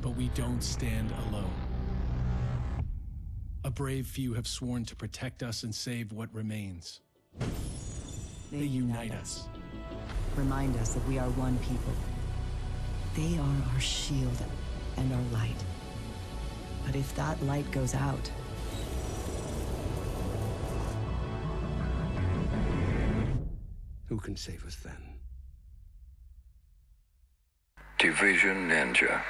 But we don't stand alone. A brave few have sworn to protect us and save what remains. They unite us. Remind us that we are one people. They are our shield and our light. But if that light goes out, Who can save us then? Division Ninja.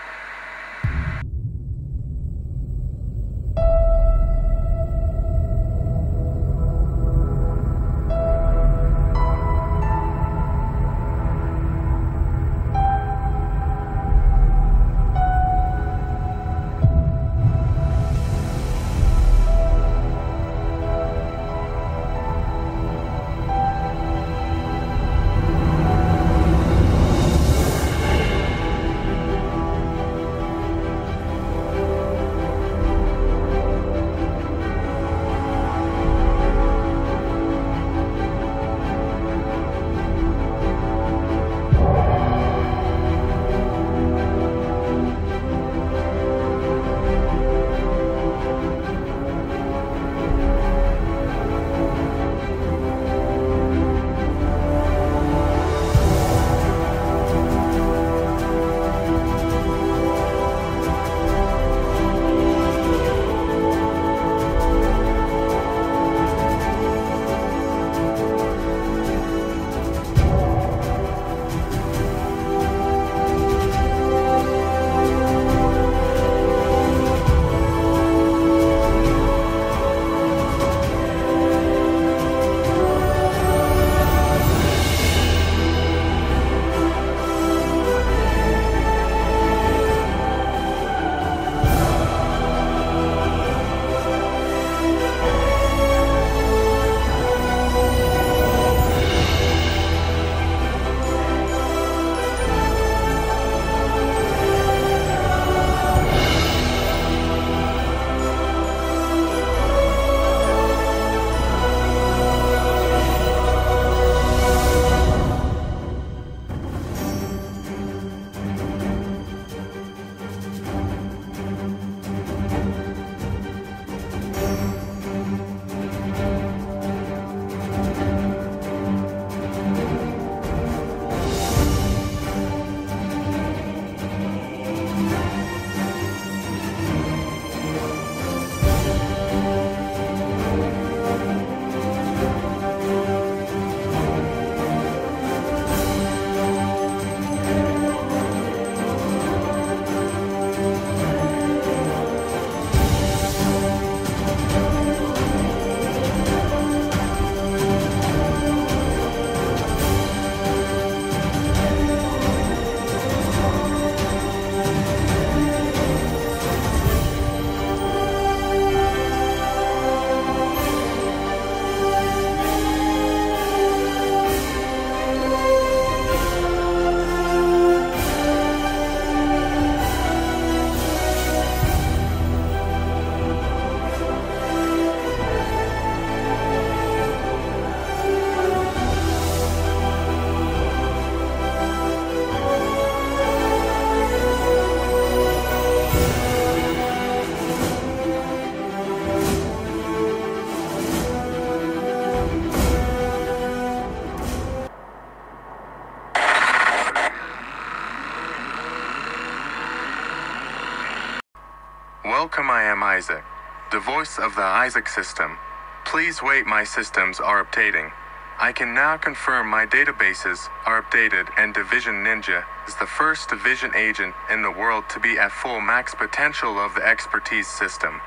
ISAC, the voice of the ISAC system. Please wait, my systems are updating. I can now confirm my databases are updated and Division Ninja is the first division agent in the world to be at full max potential of the expertise system.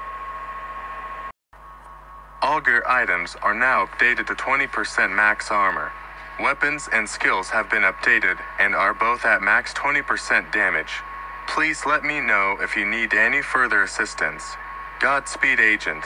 All gear items are now updated to 20% max armor. Weapons and skills have been updated and are both at max 20% damage. Please let me know if you need any further assistance. Godspeed, Agent.